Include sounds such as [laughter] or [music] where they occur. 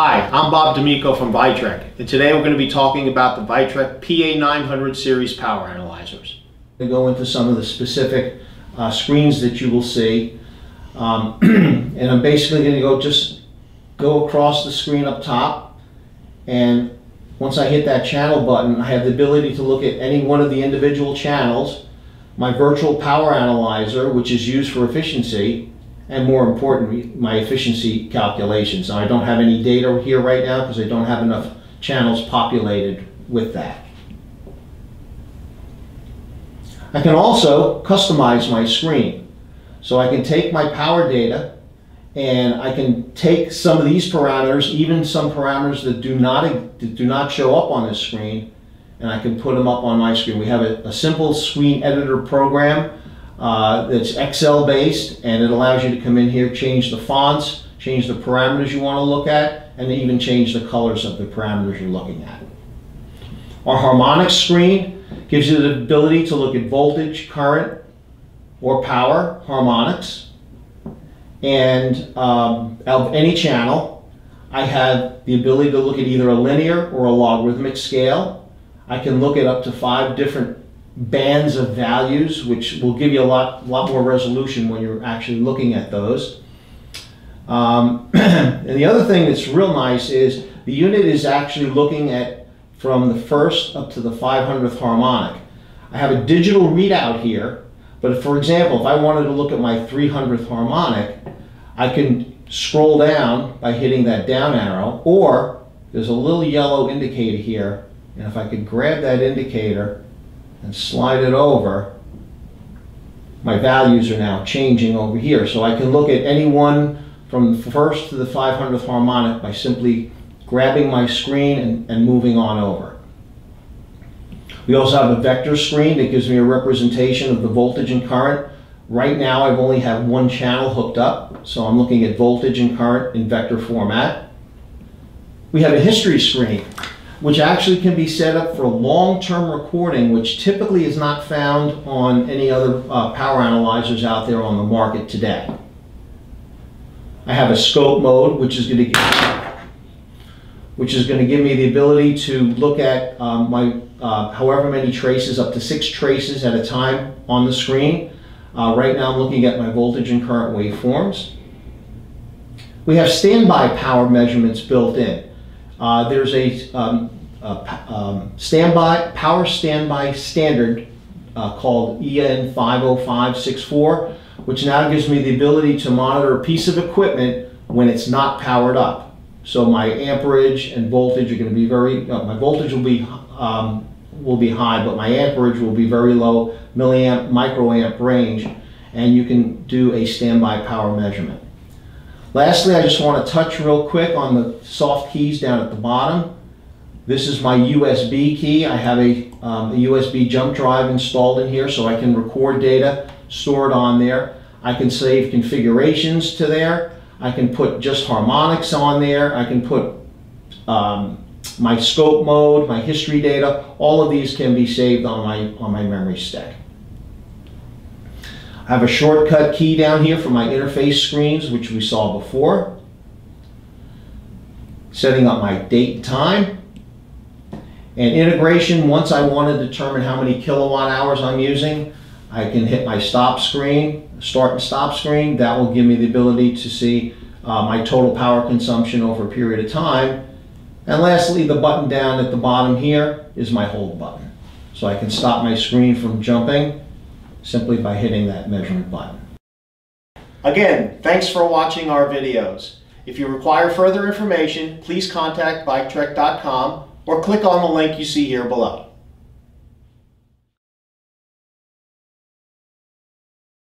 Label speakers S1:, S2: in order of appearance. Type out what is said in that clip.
S1: Hi, I'm Bob D'Amico from Vitrek, and today we're going to be talking about the Vitrek PA900 series power analyzers.
S2: To go into some of the specific uh, screens that you will see, um, [clears throat] and I'm basically going to go just go across the screen up top, and once I hit that channel button, I have the ability to look at any one of the individual channels, my virtual power analyzer, which is used for efficiency, and more importantly, my efficiency calculations. Now, I don't have any data here right now because I don't have enough channels populated with that. I can also customize my screen. So I can take my power data and I can take some of these parameters, even some parameters that do not, that do not show up on this screen, and I can put them up on my screen. We have a, a simple screen editor program uh, that's Excel based and it allows you to come in here, change the fonts, change the parameters you want to look at, and even change the colors of the parameters you're looking at. Our harmonics screen gives you the ability to look at voltage, current, or power harmonics. And um, of any channel, I have the ability to look at either a linear or a logarithmic scale. I can look at up to five different bands of values, which will give you a lot, lot more resolution when you're actually looking at those. Um, [clears throat] and the other thing that's real nice is the unit is actually looking at from the first up to the 500th harmonic. I have a digital readout here, but for example, if I wanted to look at my 300th harmonic, I can scroll down by hitting that down arrow, or there's a little yellow indicator here, and if I could grab that indicator and slide it over, my values are now changing over here. So I can look at any one from the first to the 500th harmonic by simply grabbing my screen and, and moving on over. We also have a vector screen that gives me a representation of the voltage and current. Right now I've only have one channel hooked up, so I'm looking at voltage and current in vector format. We have a history screen which actually can be set up for long-term recording, which typically is not found on any other uh, power analyzers out there on the market today. I have a scope mode, which is going to give, which is going to give me the ability to look at um, my uh, however many traces, up to six traces at a time on the screen. Uh, right now I'm looking at my voltage and current waveforms. We have standby power measurements built in. Uh, there's a, um, a um, standby power standby standard uh, called EN 50564, which now gives me the ability to monitor a piece of equipment when it's not powered up. So my amperage and voltage are going to be very, uh, my voltage will be um, will be high, but my amperage will be very low, milliamp, microamp range, and you can do a standby power measurement. Lastly, I just want to touch real quick on the soft keys down at the bottom. This is my USB key. I have a, um, a, USB jump drive installed in here so I can record data store it on there. I can save configurations to there. I can put just harmonics on there. I can put um, my scope mode, my history data. All of these can be saved on my, on my memory stick. I have a shortcut key down here for my interface screens, which we saw before. Setting up my date and time. And integration, once I want to determine how many kilowatt hours I'm using, I can hit my stop screen, start and stop screen. That will give me the ability to see uh, my total power consumption over a period of time. And lastly, the button down at the bottom here is my hold button. So I can stop my screen from jumping simply by hitting that measurement button.
S1: Again, thanks for watching our videos. If you require further information, please contact Vitrek.com or click on the link you see here below.